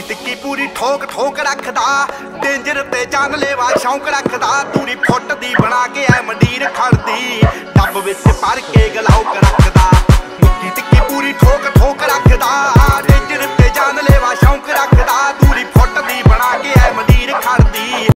ਟਿੱਕੀ ਪੂਰੀ ਠੋਕ ਠੋਕ ਰੱਖਦਾ, ਡੇਂਜਰ ਤੇ ਜਾਨ ਲੈਵਾ ਸ਼ੌਂਕ ਰੱਖਦਾ ਤੂਰੀ ਫੁੱਟ ਦੀ ਬਣਾ ਕੇ ਐ ਮੰਡੀਰ ਖੜਦੀ, ਡੱਬ ਵਿੱਚ ਭਰ ਕੇ ਗਲਾਉ ਕਰ